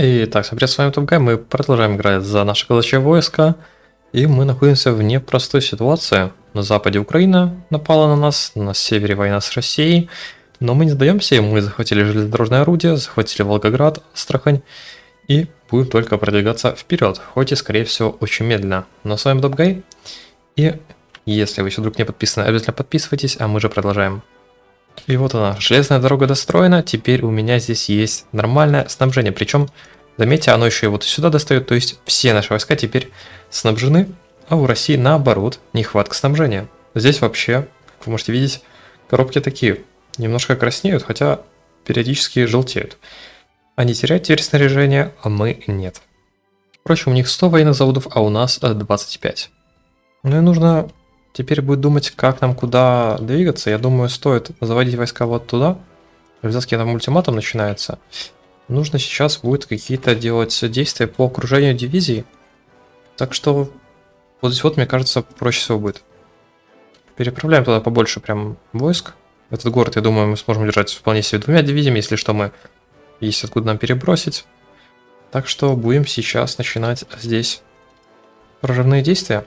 Итак, всем привет, с вами Топгай, мы продолжаем играть за наше казачье войско, и мы находимся в непростой ситуации. На западе Украина напала на нас, на севере война с Россией, но мы не сдаемся, и мы захватили железнодорожное орудие, захватили Волгоград, Астрахань, и будем только продвигаться вперед, хоть и, скорее всего, очень медленно. Но с вами Топгай, и если вы еще вдруг не подписаны, обязательно подписывайтесь, а мы же продолжаем. И вот она, железная дорога достроена, теперь у меня здесь есть нормальное снабжение. Причем, заметьте, оно еще и вот сюда достает, то есть все наши войска теперь снабжены, а у России наоборот нехватка снабжения. Здесь вообще, как вы можете видеть, коробки такие, немножко краснеют, хотя периодически желтеют. Они теряют теперь снаряжение, а мы нет. Впрочем, у них 100 военных заводов, а у нас 25. Ну и нужно Теперь будет думать, как нам куда двигаться. Я думаю, стоит заводить войска вот туда. Обязательно там ультиматум начинается. Нужно сейчас будет какие-то делать действия по окружению дивизии. Так что вот здесь вот, мне кажется, проще всего будет. Переправляем туда побольше прям войск. Этот город, я думаю, мы сможем держать вполне себе двумя дивизиями, если что, мы есть откуда нам перебросить. Так что будем сейчас начинать здесь прорывные действия.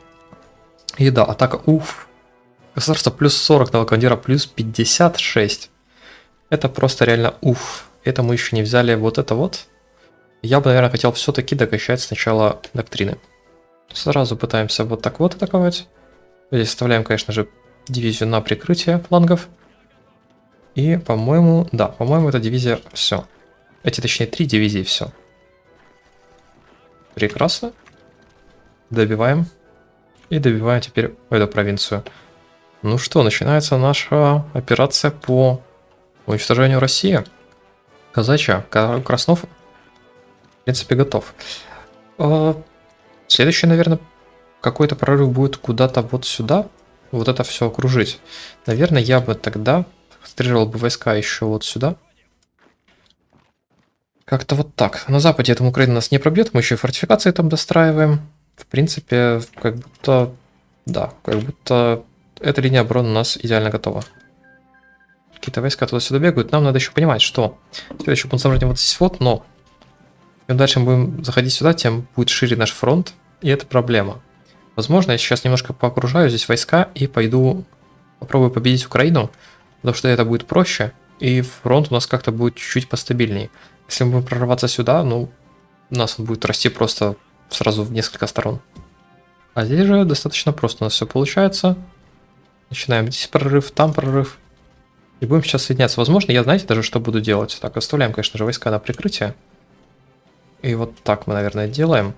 И да, атака, уф. Государство плюс 40 на Лакандира, плюс 56. Это просто реально уф. Это мы еще не взяли вот это вот. Я бы, наверное, хотел все-таки докачать сначала доктрины. Сразу пытаемся вот так вот атаковать. Здесь вставляем, конечно же, дивизию на прикрытие флангов. И, по-моему, да, по-моему, эта дивизия все. Эти, точнее, три дивизии все. Прекрасно. Добиваем. И добиваем теперь эту провинцию. Ну что, начинается наша операция по уничтожению России. Казачья, Краснов, в принципе, готов. А, следующий, наверное, какой-то прорыв будет куда-то вот сюда. Вот это все окружить. Наверное, я бы тогда стриживал бы войска еще вот сюда. Как-то вот так. На западе этому Украина нас не пробьет, мы еще и фортификации там достраиваем. В принципе, как будто, да, как будто эта линия обороны у нас идеально готова. Какие-то войска туда-сюда бегают. Нам надо еще понимать, что следующий пункт снабжения вот здесь вот, но чем дальше мы будем заходить сюда, тем будет шире наш фронт, и это проблема. Возможно, я сейчас немножко поокружаю здесь войска и пойду попробую победить Украину, потому что это будет проще, и фронт у нас как-то будет чуть-чуть постабильнее. Если мы будем прорываться сюда, ну, у нас он будет расти просто сразу в несколько сторон. А здесь же достаточно просто у нас все получается. Начинаем здесь прорыв, там прорыв. И будем сейчас соединяться. Возможно, я, знаете, даже что буду делать. Так, оставляем, конечно же, войска на прикрытие. И вот так мы, наверное, делаем.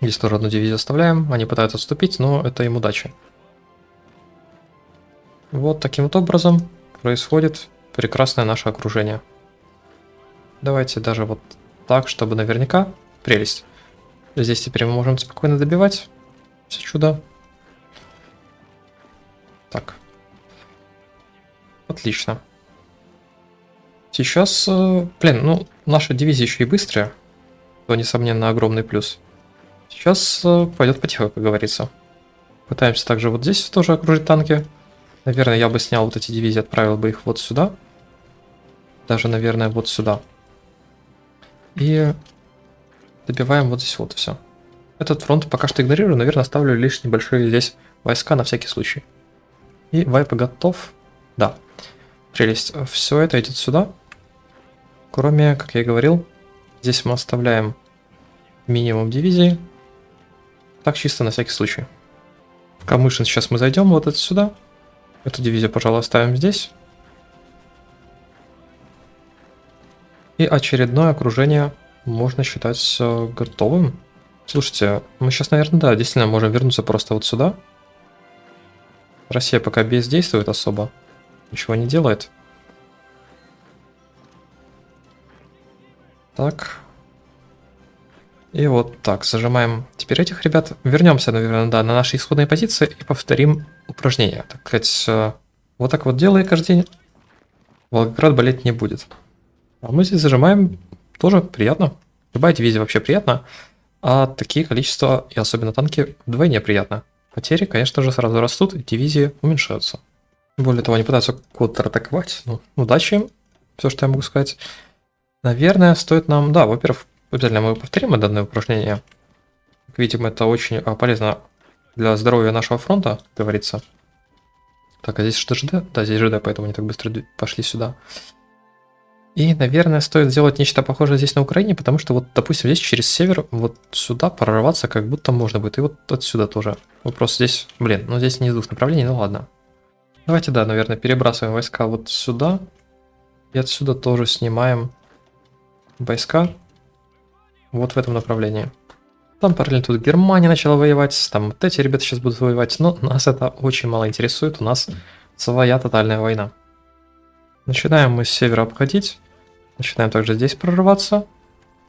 Здесь тоже одну дивизию оставляем. Они пытаются отступить, но это им удача. Вот таким вот образом происходит прекрасное наше окружение. Давайте даже вот так, чтобы наверняка Прелесть. Здесь теперь мы можем спокойно добивать. Все чудо. Так. Отлично. Сейчас, э, блин, ну, наша дивизия еще и быстрая. То, несомненно, огромный плюс. Сейчас э, пойдет потихо, как говорится. Пытаемся также вот здесь тоже окружить танки. Наверное, я бы снял вот эти дивизии, отправил бы их вот сюда. Даже, наверное, вот сюда. И добиваем вот здесь вот все. Этот фронт пока что игнорирую, наверное, оставлю лишь небольшие здесь войска на всякий случай. И вайпа готов. Да. Прелесть. Все это идет сюда. Кроме, как я и говорил, здесь мы оставляем минимум дивизии. Так чисто на всякий случай. В Камышин сейчас мы зайдем вот это сюда. Эту дивизию, пожалуй, оставим здесь. И очередное окружение можно считать готовым. Слушайте, мы сейчас, наверное, да, действительно можем вернуться просто вот сюда. Россия пока бездействует особо. Ничего не делает. Так. И вот так, зажимаем теперь этих ребят. Вернемся, наверное, да, на наши исходные позиции и повторим упражнение. Так сказать, э, вот так вот делая каждый день, Волгоград болеть не будет. А мы здесь зажимаем тоже приятно. Любая дивизия вообще приятно. А такие количества, и особенно танки, вдвойне приятно. Потери, конечно же, сразу растут, дивизии уменьшаются. Более того, они пытаются контратаковать. Ну, удачи им, все, что я могу сказать. Наверное, стоит нам... Да, во-первых, обязательно мы повторим данное упражнение. Как видим, это очень а, полезно для здоровья нашего фронта, говорится. Так, а здесь ЖД? Да, здесь ЖД, поэтому они так быстро пошли сюда. И, наверное, стоит сделать нечто похожее здесь на Украине, потому что вот, допустим, здесь через север вот сюда прорваться как будто можно будет. И вот отсюда тоже. Вопрос здесь, блин, ну здесь не с двух направлений, ну ладно. Давайте, да, наверное, перебрасываем войска вот сюда. И отсюда тоже снимаем войска вот в этом направлении. Там параллельно тут Германия начала воевать, там вот эти ребята сейчас будут воевать, но нас это очень мало интересует, у нас своя тотальная война. Начинаем мы с севера обходить, начинаем также здесь прорываться.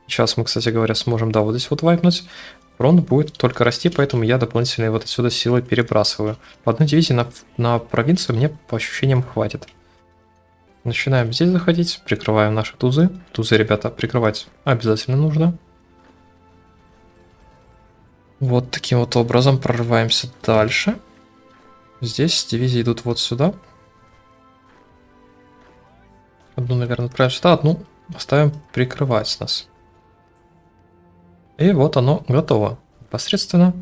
Сейчас мы, кстати говоря, сможем, да, вот здесь вот вайпнуть. Фронт будет только расти, поэтому я дополнительные вот отсюда силы перебрасываю. По одной дивизии на, на провинцию мне по ощущениям хватит. Начинаем здесь заходить, прикрываем наши тузы. Тузы, ребята, прикрывать обязательно нужно. Вот таким вот образом прорываемся дальше. Здесь дивизии идут вот сюда. Одну, наверное, отправим сюда, одну оставим прикрывать нас. И вот оно готово. Непосредственно.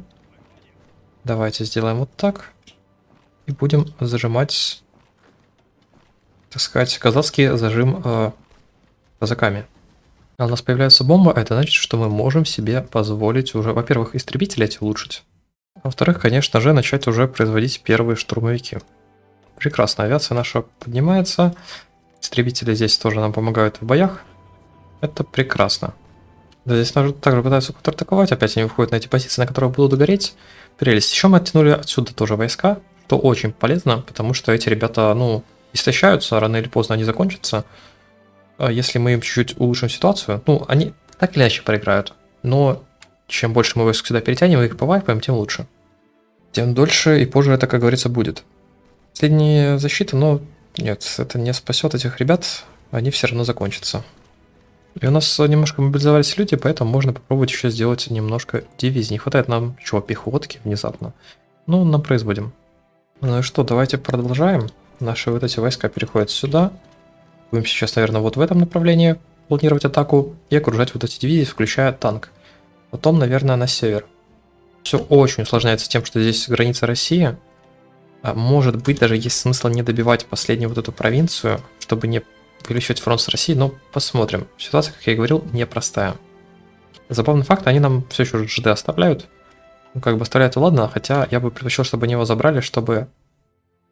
Давайте сделаем вот так. И будем зажимать так сказать, казахский зажим э, казаками. А у нас появляется бомба, а это значит, что мы можем себе позволить уже, во-первых, истребители эти улучшить. А во-вторых, конечно же, начать уже производить первые штурмовики. Прекрасно, авиация наша поднимается. Истребители здесь тоже нам помогают в боях. Это прекрасно. Да, здесь также пытаются контратаковать, опять они выходят на эти позиции, на которые будут гореть. Прелесть. Еще мы оттянули отсюда тоже войска, что очень полезно, потому что эти ребята, ну, истощаются, рано или поздно они закончатся. А если мы им чуть-чуть улучшим ситуацию, ну, они так или иначе проиграют. Но чем больше мы войск сюда перетянем и их повайпаем, тем лучше. Тем дольше и позже это, как говорится, будет. Последняя защита, но нет, это не спасет этих ребят, они все равно закончатся. И у нас немножко мобилизовались люди, поэтому можно попробовать еще сделать немножко дивизий. Не хватает нам чего, пехотки внезапно. Ну, нам производим. Ну и что, давайте продолжаем. Наши вот эти войска переходят сюда. Будем сейчас, наверное, вот в этом направлении планировать атаку и окружать вот эти дивизии, включая танк. Потом, наверное, на север. Все очень усложняется тем, что здесь граница России. А может быть, даже есть смысл не добивать последнюю вот эту провинцию, чтобы не увеличивать фронт с Россией, но посмотрим. Ситуация, как я и говорил, непростая. Забавный факт, они нам все еще ЖД оставляют. Ну, как бы оставляют, ладно, хотя я бы предпочел, чтобы они его забрали, чтобы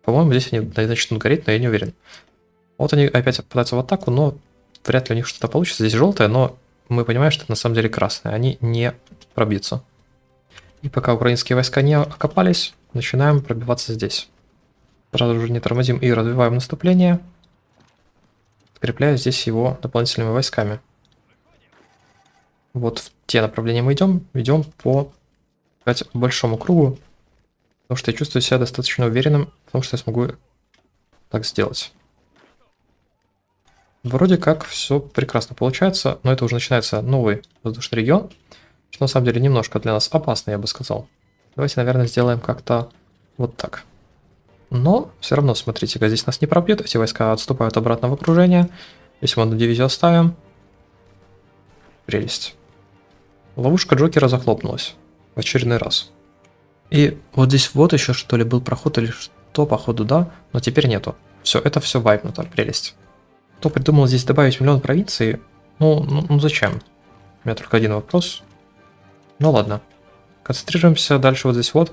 по-моему, здесь они начнут гореть, но я не уверен. Вот они опять пытаются в атаку, но вряд ли у них что-то получится. Здесь желтое, но мы понимаем, что это на самом деле красное. Они не пробьются. И пока украинские войска не окопались, начинаем пробиваться здесь. Сразу же не тормозим и развиваем наступление. Скрепляя здесь его дополнительными войсками. Вот в те направления мы идем. Идем по сказать, большому кругу. Потому что я чувствую себя достаточно уверенным в том, что я смогу так сделать. Вроде как все прекрасно получается, но это уже начинается новый воздушный регион, что на самом деле немножко для нас опасно, я бы сказал. Давайте, наверное, сделаем как-то вот так. Но все равно, смотрите-ка, здесь нас не пробьет, эти войска отступают обратно в окружение. Если мы одну дивизию оставим, прелесть. Ловушка Джокера захлопнулась в очередной раз. И вот здесь вот еще что ли был проход или что, походу, да, но теперь нету. Все, это все вайпнуто, прелесть. Кто придумал здесь добавить миллион провинций? Ну, ну, ну зачем? У меня только один вопрос. Ну ладно. Концентрируемся дальше вот здесь вот.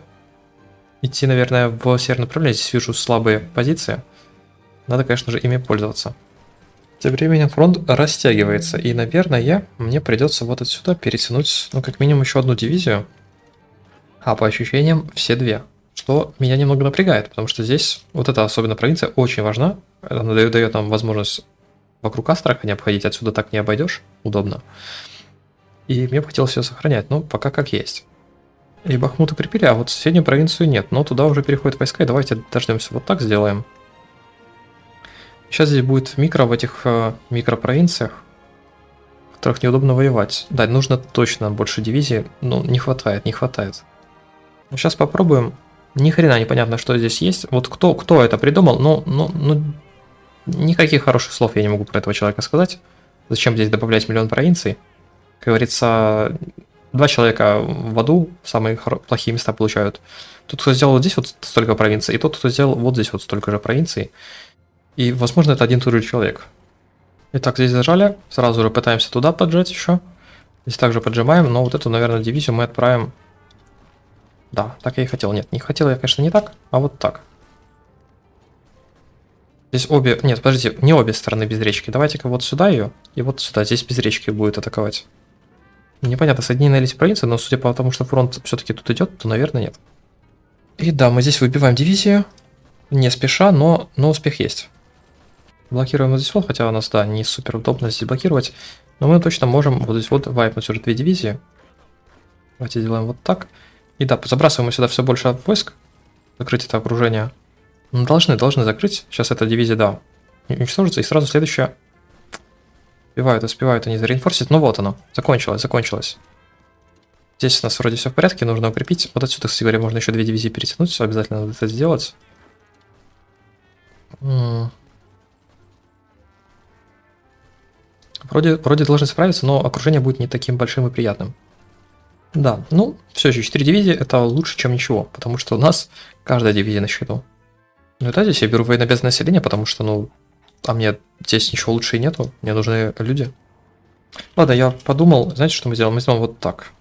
Идти, наверное, в северное направление. Здесь вижу слабые позиции. Надо, конечно же, ими пользоваться. Тем временем фронт растягивается. И, наверное, мне придется вот отсюда перетянуть, ну, как минимум, еще одну дивизию а по ощущениям все две. Что меня немного напрягает, потому что здесь вот эта особенно провинция очень важна. Она дает, дает нам возможность вокруг Астраха не обходить, отсюда так не обойдешь, удобно. И мне бы хотелось все сохранять, но пока как есть. И Бахмут укрепили, а вот соседнюю провинцию нет, но туда уже переходят войска, и давайте дождемся вот так сделаем. Сейчас здесь будет микро в этих э, микропровинциях, в которых неудобно воевать. Да, нужно точно больше дивизий, но не хватает, не хватает. Сейчас попробуем. Ни хрена непонятно, что здесь есть. Вот кто, кто это придумал, ну, ну, ну, никаких хороших слов я не могу про этого человека сказать. Зачем здесь добавлять миллион провинций? Как говорится, два человека в аду самые плохие места получают. Тот, кто сделал здесь вот столько провинций, и тот, кто сделал вот здесь вот столько же провинций. И, возможно, это один тот человек. Итак, здесь зажали. Сразу же пытаемся туда поджать еще. Здесь также поджимаем, но вот эту, наверное, дивизию мы отправим... Да, так я и хотел. Нет, не хотел я, конечно, не так, а вот так. Здесь обе... Нет, подождите, не обе стороны без речки. Давайте-ка вот сюда ее, и вот сюда. Здесь без речки будет атаковать. Непонятно, соединены ли эти провинции, но судя по тому, что фронт все-таки тут идет, то, наверное, нет. И да, мы здесь выбиваем дивизию. Не спеша, но, но успех есть. Блокируем вот здесь вот, хотя у нас, да, не супер удобно здесь блокировать. Но мы точно можем вот здесь вот вайпнуть уже две дивизии. Давайте сделаем вот так. И да, забрасываем сюда все больше войск. Закрыть это окружение. Мы должны, должны закрыть. Сейчас эта дивизия, да, уничтожится. И сразу следующая Успевают, успевают они зареинфорсить. Ну вот оно. Закончилось, закончилось. Здесь у нас вроде все в порядке, нужно укрепить. Вот отсюда, кстати говоря, можно еще две дивизии перетянуть. Обязательно надо это сделать. Вроде, вроде должны справиться, но окружение будет не таким большим и приятным. Да, ну, все еще 4 дивизии это лучше, чем ничего, потому что у нас каждая дивизия на счету. Ну и да, здесь я беру военнообязанное население, потому что, ну, а мне здесь ничего лучше и нету. Мне нужны люди. Ладно, я подумал, знаете, что мы сделаем? Мы сделаем вот так.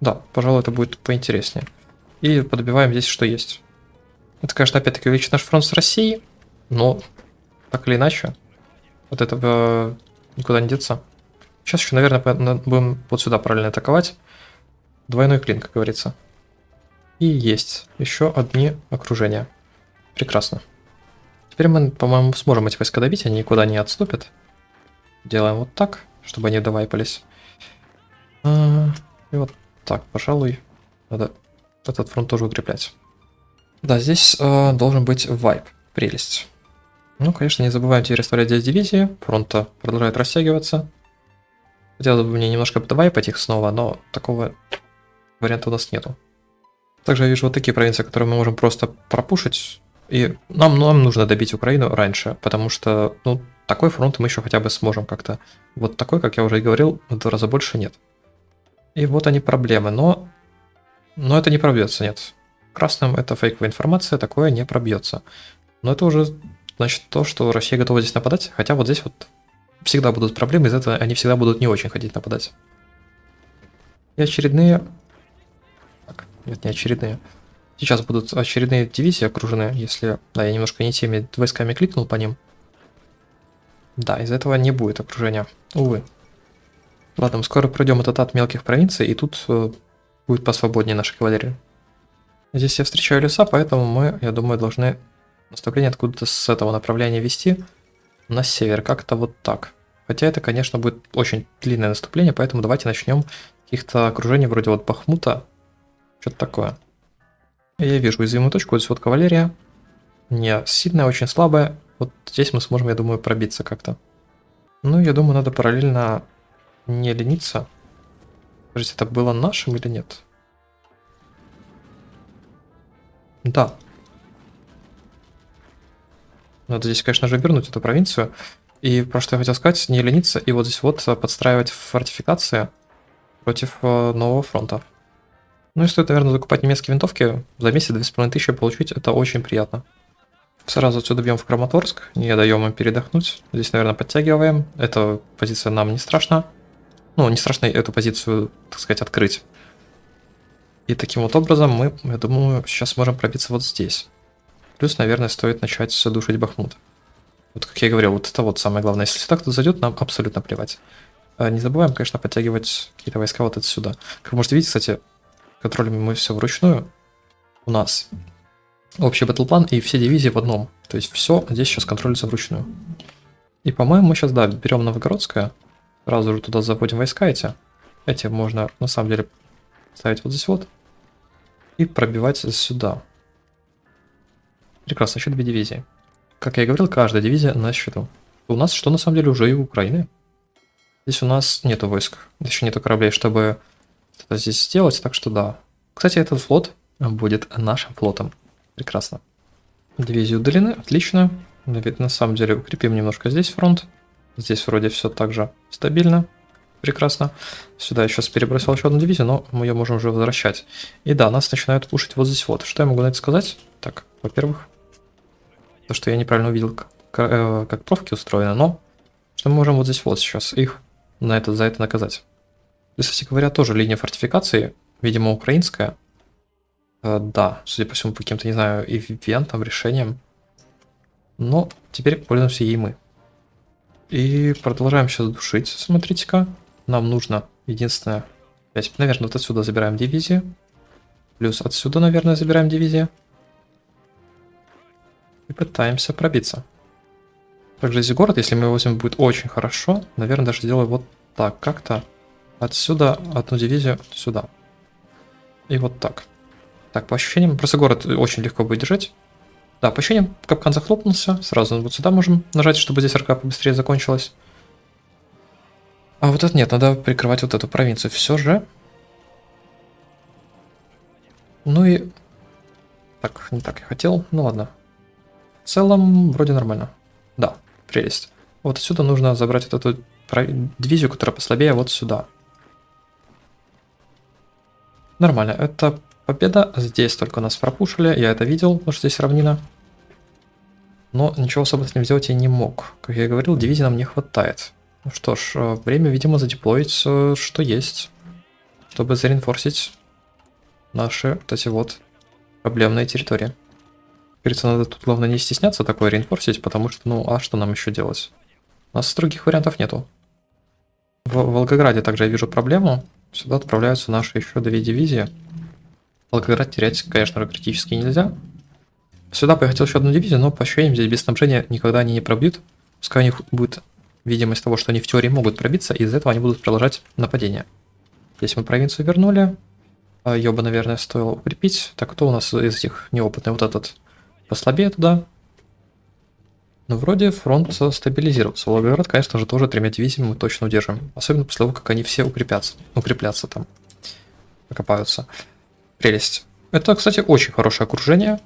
Да, пожалуй, это будет поинтереснее. И подбиваем здесь, что есть. Это, конечно, опять-таки увеличит наш фронт с Россией, но так или иначе, от этого никуда не деться. Сейчас еще, наверное, будем вот сюда правильно атаковать. Двойной клин, как говорится. И есть еще одни окружения. Прекрасно. Теперь мы, по-моему, сможем эти войска добить, они никуда не отступят. Делаем вот так, чтобы они довайпались. А, и вот так, пожалуй, надо этот фронт тоже укреплять. Да, здесь э, должен быть вайп. Прелесть. Ну, конечно, не забываем теперь оставлять здесь дивизии. Фронта продолжает растягиваться. Хотелось бы мне немножко подвайпать их снова, но такого варианта у нас нету. Также я вижу вот такие провинции, которые мы можем просто пропушить и нам, нам нужно добить Украину раньше, потому что, ну, такой фронт мы еще хотя бы сможем как-то. Вот такой, как я уже и говорил, в два раза больше нет. И вот они проблемы, но... Но это не пробьется, нет. Красным это фейковая информация, такое не пробьется. Но это уже значит то, что Россия готова здесь нападать, хотя вот здесь вот всегда будут проблемы, из этого они всегда будут не очень хотеть нападать. И очередные... Так, нет, не очередные. Сейчас будут очередные дивизии окружены, если... Да, я немножко не теми войсками кликнул по ним. Да, из этого не будет окружения. Увы. Ладно, мы скоро пройдем этот ад мелких провинций, и тут э, будет посвободнее наша кавалерия. Здесь я встречаю леса, поэтому мы, я думаю, должны наступление откуда-то с этого направления вести на север, как-то вот так. Хотя это, конечно, будет очень длинное наступление, поэтому давайте начнем каких-то окружений вроде вот Бахмута, что-то такое. Я вижу уязвимую точку, вот здесь вот кавалерия. Не сильная, очень слабая. Вот здесь мы сможем, я думаю, пробиться как-то. Ну, я думаю, надо параллельно не лениться. Скажите, это было нашим или нет? Да. Надо здесь, конечно же, вернуть эту провинцию. И про что я хотел сказать, не лениться и вот здесь вот подстраивать фортификации против э, нового фронта. Ну и стоит, наверное, закупать немецкие винтовки. За месяц 2500 получить, это очень приятно. Сразу отсюда бьем в Краматорск, не даем им передохнуть. Здесь, наверное, подтягиваем. Эта позиция нам не страшна. Ну, не страшно эту позицию, так сказать, открыть. И таким вот образом мы, я думаю, сейчас сможем пробиться вот здесь. Плюс, наверное, стоит начать душить Бахмут. Вот как я говорил, вот это вот самое главное. Если сюда кто-то зайдет, нам абсолютно плевать. А не забываем, конечно, подтягивать какие-то войска вот отсюда. Как вы можете видеть, кстати, контролим мы все вручную. У нас общий батлплан и все дивизии в одном. То есть все здесь сейчас контролируется вручную. И, по-моему, мы сейчас, да, берем Новогородское. Сразу же туда заводим войска эти. Эти можно, на самом деле, ставить вот здесь вот. И пробивать сюда. Прекрасно, еще две дивизии. Как я и говорил, каждая дивизия на счету. У нас, что на самом деле, уже и у Украины. Здесь у нас нету войск, еще нету кораблей, чтобы это здесь сделать, так что да. Кстати, этот флот будет нашим флотом. Прекрасно. Дивизии удалены, отлично. на самом деле укрепим немножко здесь фронт. Здесь вроде все так же стабильно. Прекрасно. Сюда я сейчас перебросил еще одну дивизию, но мы ее можем уже возвращать. И да, нас начинают пушить вот здесь вот. Что я могу на это сказать? Так, во-первых, то, что я неправильно увидел, как, э, как профки устроены, но что мы можем вот здесь вот сейчас их на это, за это наказать. Здесь, кстати говоря, тоже линия фортификации, видимо, украинская. Э, да, судя по всему, по каким-то, не знаю, ивентам, решениям. Но теперь пользуемся ей мы. И продолжаем сейчас душить, смотрите-ка. Нам нужно единственное... Опять, наверное, вот отсюда забираем дивизию. Плюс отсюда, наверное, забираем дивизию. И пытаемся пробиться. Также здесь город, если мы его возьмем, будет очень хорошо. Наверное, даже сделаю вот так, как-то. Отсюда одну дивизию сюда. И вот так. Так, по ощущениям, просто город очень легко будет держать. Да, по ощущениям, капкан захлопнулся. Сразу вот сюда можем нажать, чтобы здесь РК побыстрее закончилась. А вот это нет, надо прикрывать вот эту провинцию. Все же. Ну и... Так, не так я хотел. Ну ладно. В целом, вроде нормально. Да, прелесть. Вот отсюда нужно забрать вот эту дивизию, которая послабее, вот сюда. Нормально. Это победа. Здесь только нас пропушили. Я это видел, потому что здесь равнина. Но ничего особо с ним сделать я не мог. Как я и говорил, дивизии нам не хватает. Ну что ж, э, время, видимо, задеплоить, э, что есть. Чтобы заренфорсить наши вот эти вот проблемные территории. Говорится, надо тут главное не стесняться такое реинфорсить, потому что, ну, а что нам еще делать? У нас других вариантов нету. В Волгограде также я вижу проблему. Сюда отправляются наши еще две дивизии. Волгоград терять, конечно, критически нельзя. Сюда бы хотел еще одну дивизию, но по ощущениям здесь без снабжения никогда они не пробьют. Пускай у них будет видимость того, что они в теории могут пробиться, и из-за этого они будут продолжать нападение. Здесь мы провинцию вернули. А, Ее бы, наверное, стоило укрепить. Так, кто у нас из этих неопытный? Вот этот послабее туда. Но вроде фронт стабилизировался. Волгоград, конечно же, тоже тремя дивизиями мы точно удержим. Особенно после того, как они все укрепятся. Укрепляться там. Окопаются. Прелесть. Это, кстати, очень хорошее окружение.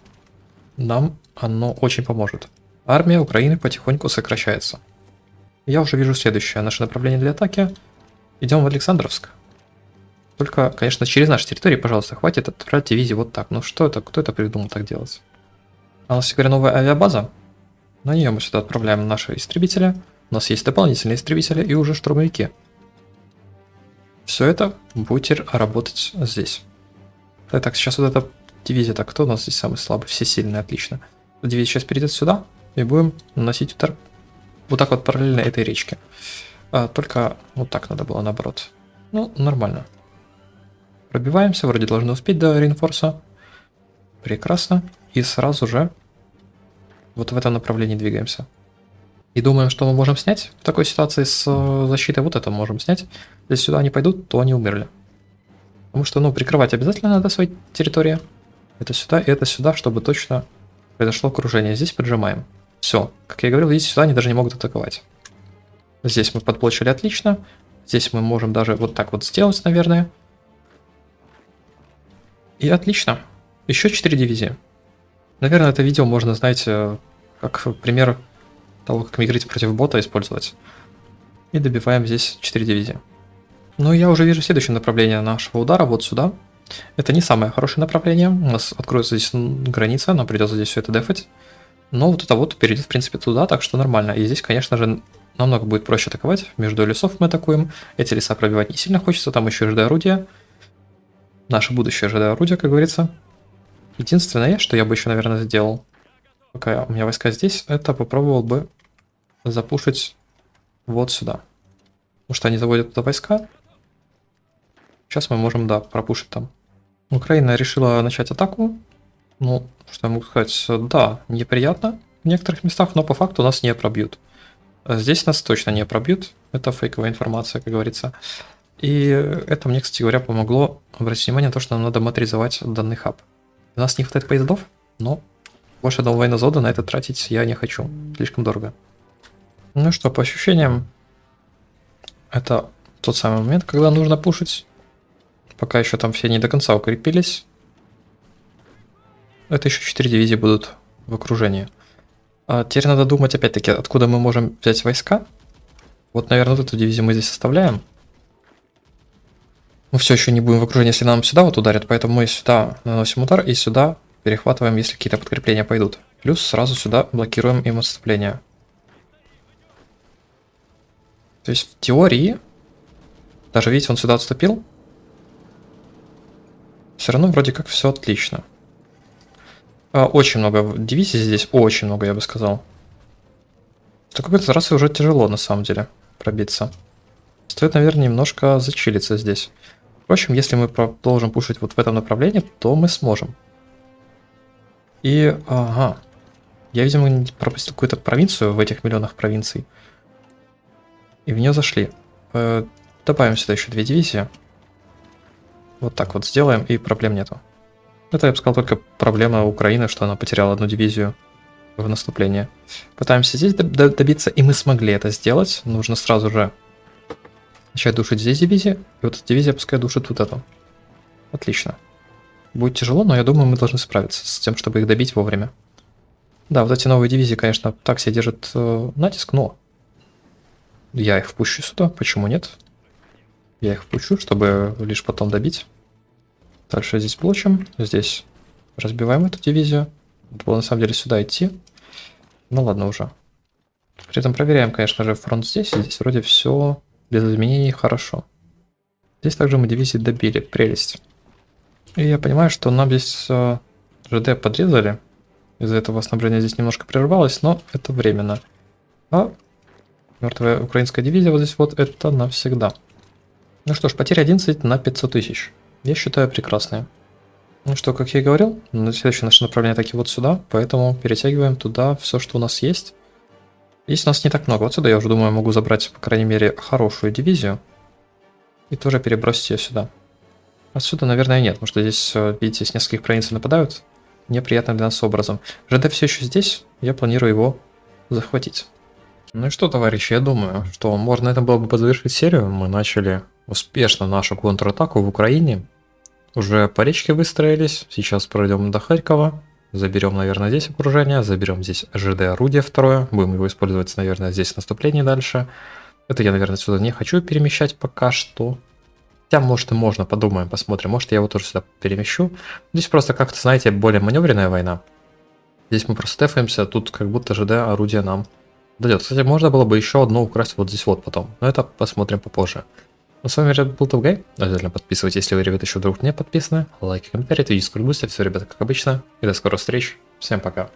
Нам оно очень поможет. Армия Украины потихоньку сокращается. Я уже вижу следующее наше направление для атаки. Идем в Александровск. Только, конечно, через наши территории, пожалуйста, хватит отправлять дивизии вот так. Ну что это, кто это придумал так делать? А у нас, говоря, новая авиабаза. На нее мы сюда отправляем наши истребители. У нас есть дополнительные истребители и уже штурмовики. Все это будете работать здесь. Так, сейчас вот эта дивизия, так, кто у нас здесь самый слабый? Все сильные, отлично. Дивизия сейчас перейдет сюда, и будем наносить удар вот так вот параллельно этой речке. А, только вот так надо было наоборот. Ну, нормально. Пробиваемся, вроде должны успеть до реинфорса. Прекрасно. И сразу же вот в этом направлении двигаемся. И думаем, что мы можем снять в такой ситуации с э, защитой. Вот это можем снять. Если сюда они пойдут, то они умерли. Потому что, ну, прикрывать обязательно надо свои территории. Это сюда и это сюда, чтобы точно произошло окружение. Здесь поджимаем. Все. Как я говорил, видите, сюда они даже не могут атаковать. Здесь мы подплочили отлично. Здесь мы можем даже вот так вот сделать, наверное. И отлично. Еще 4 дивизии. Наверное, это видео можно, знаете, как пример того, как мигрить против бота использовать. И добиваем здесь 4 дивизии. Ну, я уже вижу следующее направление нашего удара, вот сюда. Это не самое хорошее направление. У нас откроется здесь граница, нам придется здесь все это дефать. Но вот это вот перейдет, в принципе, туда, так что нормально. И здесь, конечно же, намного будет проще атаковать. Между лесов мы атакуем. Эти леса пробивать не сильно хочется, там еще ЖД-орудия. Наше будущее ЖД-орудие, как говорится. Единственное, что я бы еще, наверное, сделал, пока у меня войска здесь, это попробовал бы запушить вот сюда. Потому что они заводят туда войска. Сейчас мы можем, да, пропушить там. Украина решила начать атаку. Ну, что я могу сказать? Да, неприятно в некоторых местах, но по факту нас не пробьют. Здесь нас точно не пробьют. Это фейковая информация, как говорится. И это мне, кстати говоря, помогло обратить внимание на то, что нам надо матризовать данный хаб. У нас не хватает поездов, но больше одного военнозавода на это тратить я не хочу. Слишком дорого. Ну что, по ощущениям, это тот самый момент, когда нужно пушить. Пока еще там все не до конца укрепились. Это еще 4 дивизии будут в окружении. А теперь надо думать опять-таки, откуда мы можем взять войска. Вот, наверное, вот эту дивизию мы здесь оставляем. Мы все еще не будем в окружении, если нам сюда вот ударят, поэтому мы сюда наносим удар и сюда перехватываем, если какие-то подкрепления пойдут. Плюс сразу сюда блокируем им отступление. То есть в теории, даже видите, он сюда отступил, все равно вроде как все отлично. А, очень много дивизий здесь, очень много, я бы сказал. В какой-то раз уже тяжело, на самом деле, пробиться. Стоит, наверное, немножко зачилиться здесь. Впрочем, если мы продолжим пушить вот в этом направлении, то мы сможем. И, ага, я, видимо, пропустил какую-то провинцию в этих миллионах провинций. И в нее зашли. Э, добавим сюда еще две дивизии. Вот так вот сделаем, и проблем нету. Это, я бы сказал, только проблема Украины, что она потеряла одну дивизию в наступлении. Пытаемся здесь добиться, и мы смогли это сделать. Нужно сразу же начать душить здесь дивизии, и вот эта дивизия пускай душит вот эту. Отлично. Будет тяжело, но я думаю, мы должны справиться с тем, чтобы их добить вовремя. Да, вот эти новые дивизии, конечно, так себе держат э, натиск, но я их впущу сюда, почему нет? Я их впущу, чтобы лишь потом добить. Дальше здесь получим, здесь разбиваем эту дивизию. Надо было на самом деле сюда идти. Ну ладно уже. При этом проверяем, конечно же, фронт здесь. Здесь вроде все без изменений хорошо. Здесь также мы дивизии добили, прелесть. И я понимаю, что нам здесь э, ЖД подрезали. Из-за этого снабжение здесь немножко прервалось, но это временно. А мертвая украинская дивизия вот здесь вот это навсегда. Ну что ж, потеря 11 на 500 тысяч. Я считаю прекрасные. Ну что, как я и говорил, следующее наше направление таки вот сюда, поэтому перетягиваем туда все, что у нас есть. Здесь у нас не так много. Отсюда я уже думаю, могу забрать, по крайней мере, хорошую дивизию. И тоже перебросить ее сюда. Отсюда, наверное, нет, потому что здесь, э, видите, с нескольких провинций нападают. Неприятным для нас образом. ЖД все еще здесь, я планирую его захватить. Ну и что, товарищи, я думаю, что можно это было бы завершить серию. Мы начали успешно нашу контратаку в Украине. Уже по речке выстроились. Сейчас пройдем до Харькова. Заберем, наверное, здесь окружение. Заберем здесь ЖД орудие второе. Будем его использовать, наверное, здесь наступление дальше. Это я, наверное, сюда не хочу перемещать пока что. Хотя, может, и можно, подумаем, посмотрим. Может, я его тоже сюда перемещу. Здесь просто как-то, знаете, более маневренная война. Здесь мы просто тефаемся, тут как будто ЖД орудие нам дойдет. Кстати, можно было бы еще одно украсть вот здесь вот потом. Но это посмотрим попозже. Ну, с вами, ребят, был Топгай. Обязательно подписывайтесь, если вы, ребята, еще вдруг не подписаны. Лайки, комментарии, Discord Boost. Все, ребята, как обычно. И до скорых встреч. Всем пока.